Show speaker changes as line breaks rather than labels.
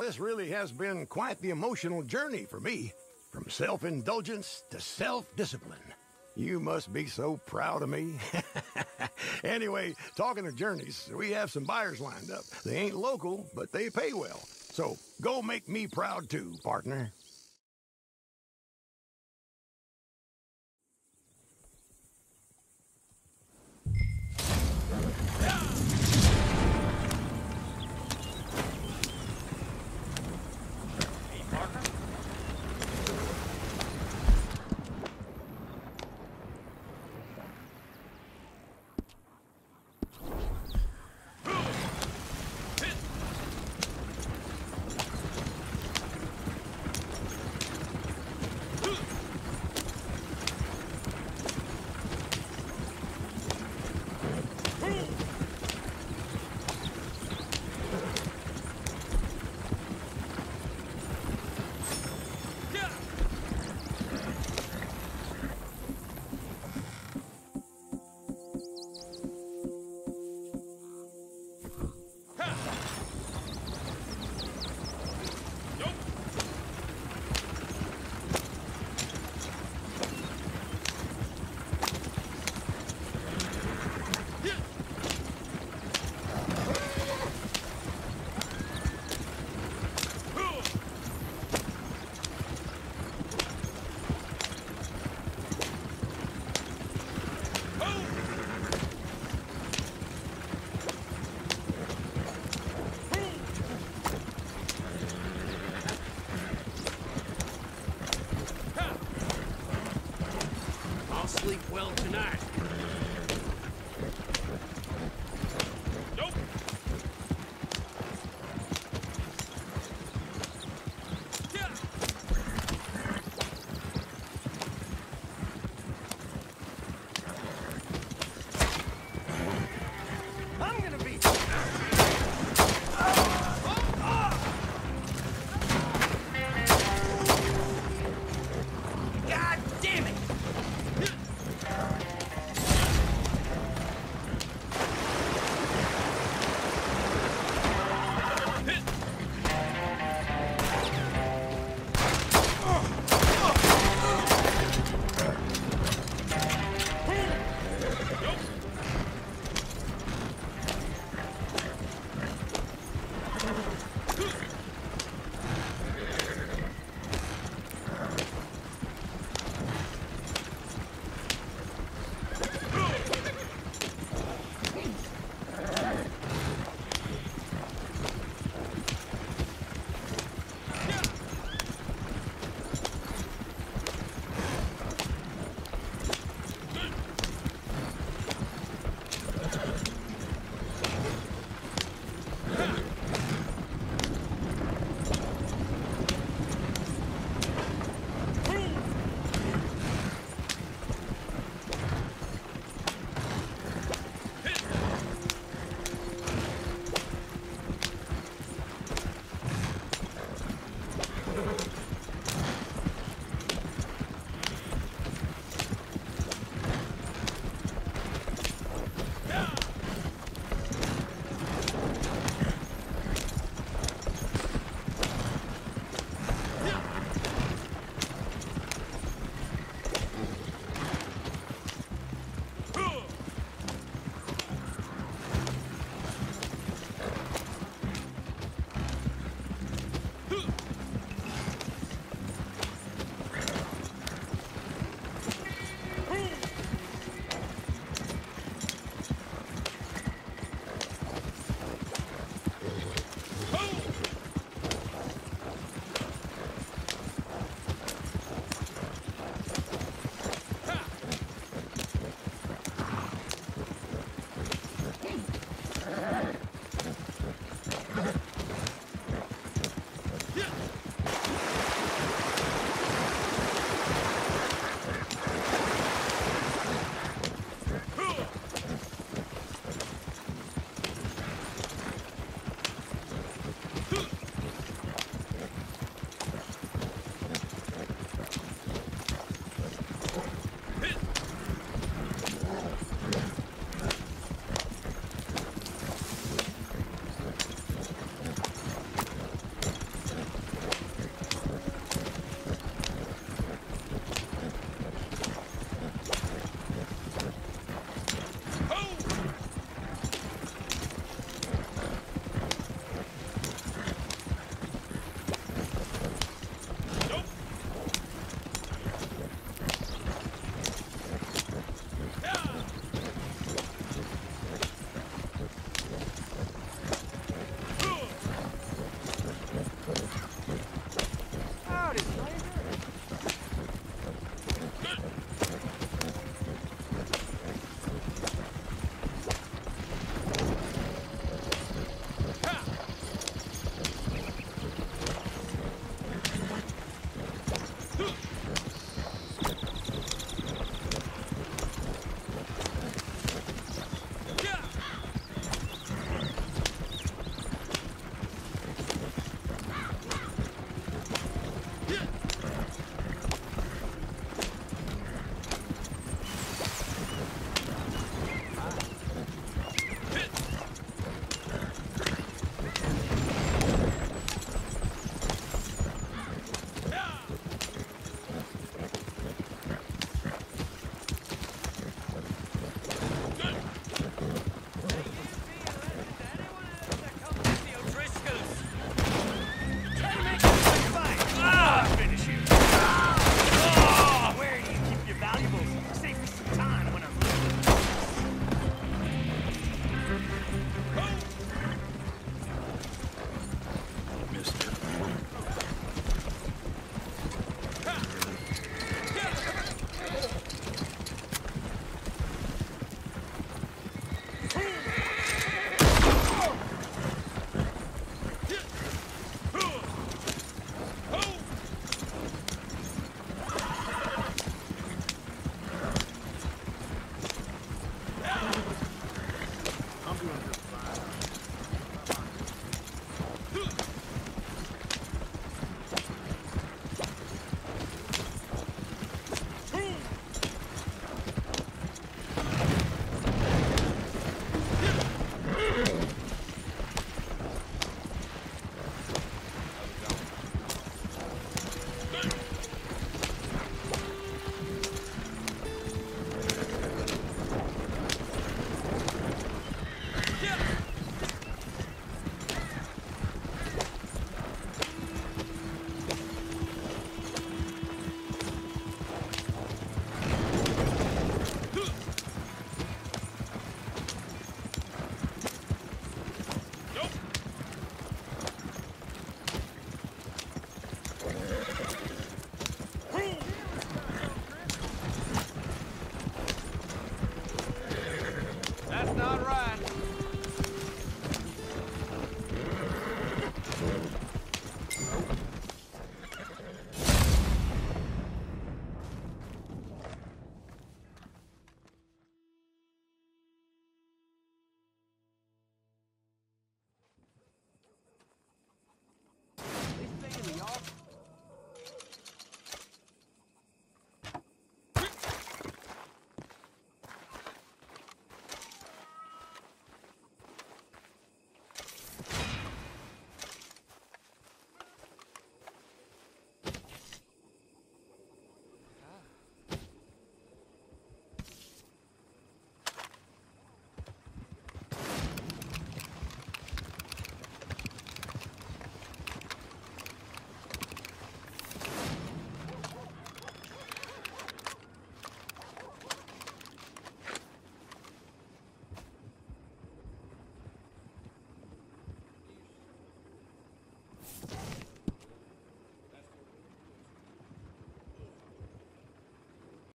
This really has been quite the emotional journey for me. From self-indulgence to self-discipline. You must be so proud of me. anyway, talking of journeys, we have some buyers lined up. They ain't local, but they pay well. So go make me proud too, partner.